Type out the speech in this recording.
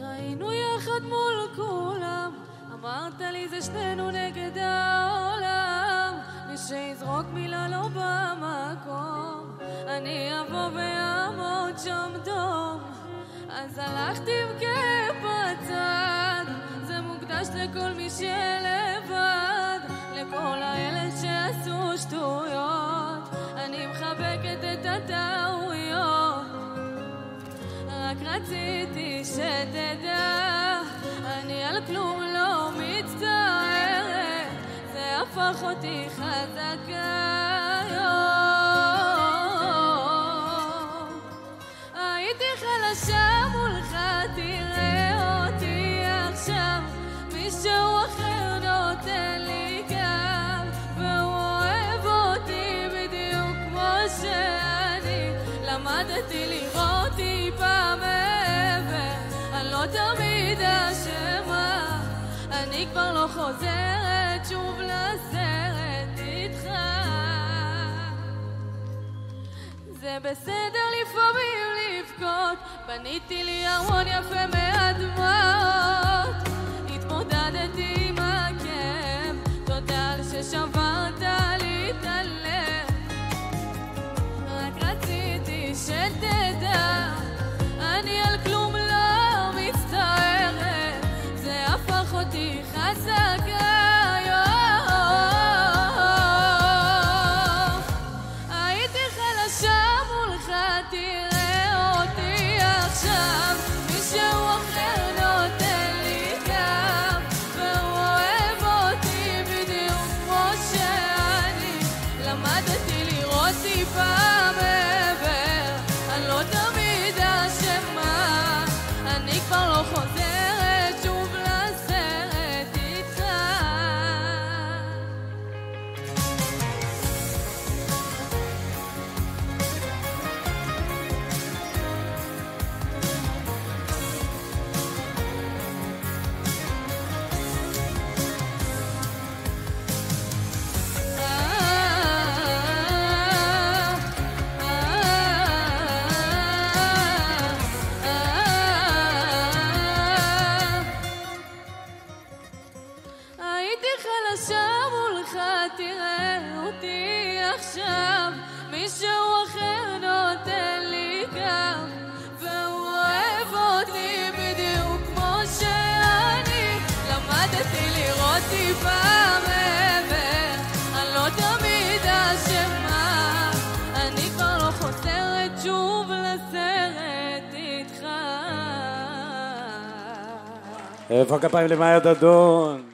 היינו יחד מול כולם, אמרת לי זה שנינו נגד העולם, מי שיזרוק מילה לא במקום, אני אבוא ואעמוד שם דום. אז הלכתי עם כאב בצד, זה מוקדש לכל מי שלבד, לכל האלה שעשו שטויות, רק רציתי שתדע, אני על כלום לא מצטערת, זה הפך אותי חזקה. הייתי חלשה לראות טיפה מעבר, אני לא תמיד אשמה, אני כבר לא חוזרת שוב לסרט איתך. זה בסדר לפעמים לבכות, בניתי לי ארמון יפה מהדמעות. התמודדתי עם הכאב, תודה על ששברת לי את הלב. רק רציתי שתדע, הייתי חלשה מולך, תראה אותי עכשיו, מישהו אחר נותן לי גב, והוא אוהב אותי בדיוק כמו שאני, למדתי לראות טיפה מעבר, אני לא תמיד אשמה, אני כבר לא חוזרת שוב לסרט איתך. איפה הכפיים למאיה דדון?